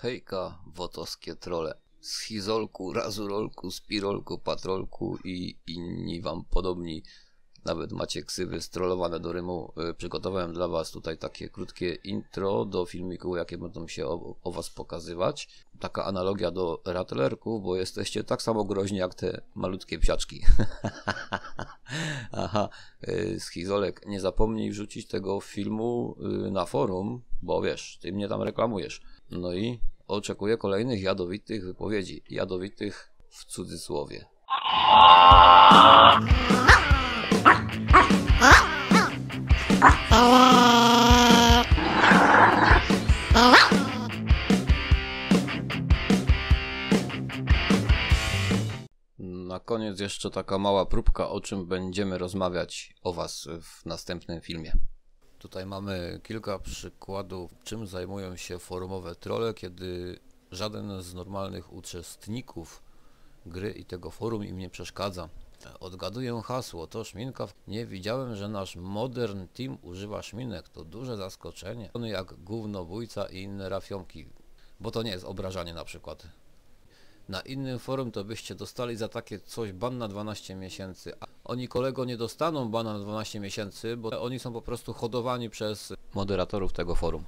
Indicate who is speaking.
Speaker 1: Hejka, wotowskie trole. Schizolku, razurolku, spirolku, patrolku i inni wam podobni. Nawet macie ksywy strollowane do rymu. Y, Przygotowałem dla was tutaj takie krótkie intro do filmiku, jakie będą się o, o was pokazywać. Taka analogia do ratlerków, bo jesteście tak samo groźni jak te malutkie psiaczki. Aha, y, schizolek, nie zapomnij wrzucić tego filmu y, na forum, bo wiesz, ty mnie tam reklamujesz. No i oczekuję kolejnych jadowitych wypowiedzi. Jadowitych w cudzysłowie. Na koniec jeszcze taka mała próbka, o czym będziemy rozmawiać o Was w następnym filmie. Tutaj mamy kilka przykładów, czym zajmują się forumowe trolle, kiedy żaden z normalnych uczestników gry i tego forum im nie przeszkadza. Odgaduję hasło, to szminka. Nie widziałem, że nasz Modern Team używa szminek. To duże zaskoczenie. Jak gównobójca i inne rafionki. Bo to nie jest obrażanie na przykład. Na innym forum to byście dostali za takie coś ban na 12 miesięcy. A oni kolego nie dostaną bana na 12 miesięcy, bo oni są po prostu hodowani przez moderatorów tego forum.